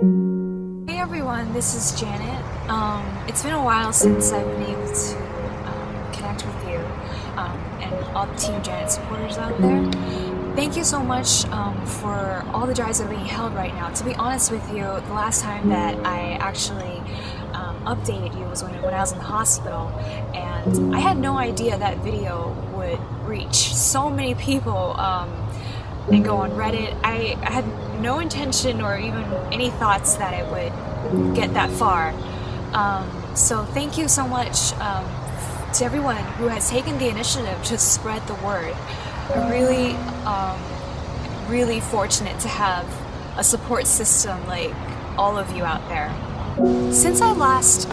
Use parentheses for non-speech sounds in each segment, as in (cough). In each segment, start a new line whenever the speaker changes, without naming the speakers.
Hey everyone, this is Janet. Um, it's been a while since I've been able to um, connect with you um, and all the Team Janet supporters out there. Thank you so much um, for all the drives that are being held right now. To be honest with you, the last time that I actually um, updated you was when, when I was in the hospital, and I had no idea that video would reach so many people um, and go on Reddit. I, had no intention or even any thoughts that it would get that far. Um, so thank you so much um, to everyone who has taken the initiative to spread the word. I'm really, um, really fortunate to have a support system like all of you out there. Since I last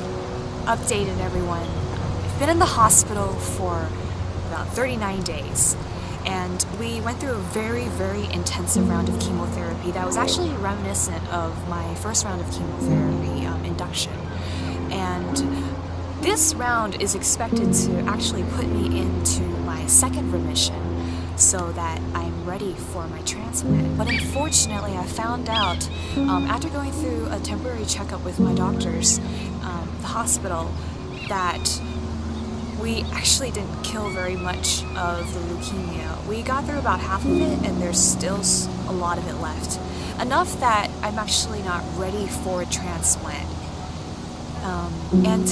updated everyone, I've been in the hospital for about 39 days and we went through a very, very intensive round of chemotherapy that was actually reminiscent of my first round of chemotherapy um, induction. And this round is expected to actually put me into my second remission so that I'm ready for my transplant. But unfortunately, I found out um, after going through a temporary checkup with my doctors, um, the hospital, that we actually didn't kill very much of the leukemia. We got through about half of it, and there's still a lot of it left. Enough that I'm actually not ready for a transplant. Um, and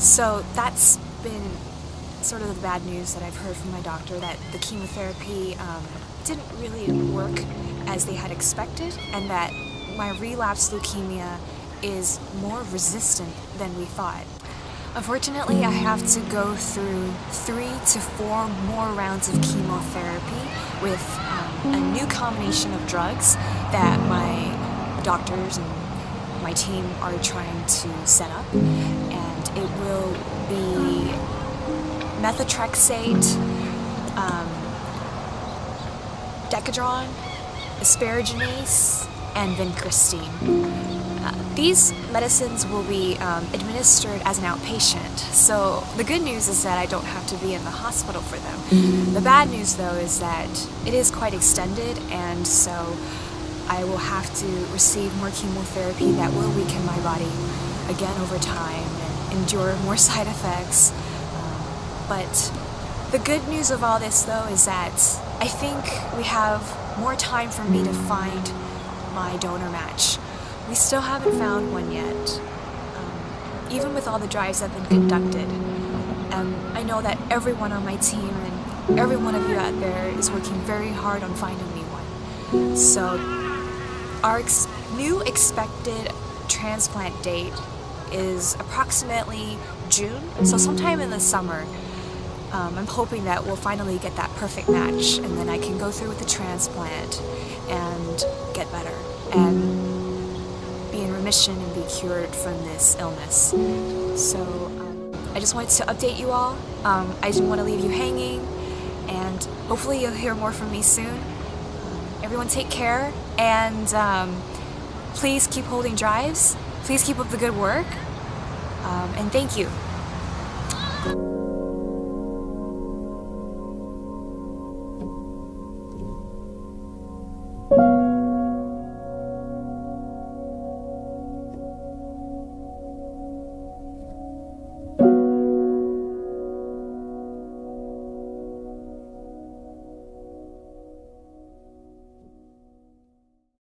so that's been sort of the bad news that I've heard from my doctor that the chemotherapy um, didn't really work as they had expected, and that my relapsed leukemia is more resistant than we thought. Unfortunately, I have to go through three to four more rounds of chemotherapy with um, a new combination of drugs that my doctors and my team are trying to set up. And it will be methotrexate, um, decadron, asparaginase, and vincristine. Uh, these medicines will be um, administered as an outpatient, so the good news is that I don't have to be in the hospital for them. The bad news, though, is that it is quite extended, and so I will have to receive more chemotherapy that will weaken my body again over time and endure more (laughs) side effects. But the good news of all this, though, is that I think we have more time for me to find my donor match. We still haven't found one yet, um, even with all the drives that have been conducted. Um, I know that everyone on my team and every one of you out there is working very hard on finding me one. So, our ex new expected transplant date is approximately June, so sometime in the summer. Um, I'm hoping that we'll finally get that perfect match and then I can go through with the transplant and get better. And remission and be cured from this illness. So um, I just wanted to update you all. Um, I didn't want to leave you hanging, and hopefully you'll hear more from me soon. Um, everyone take care, and um, please keep holding drives. Please keep up the good work, um, and thank you.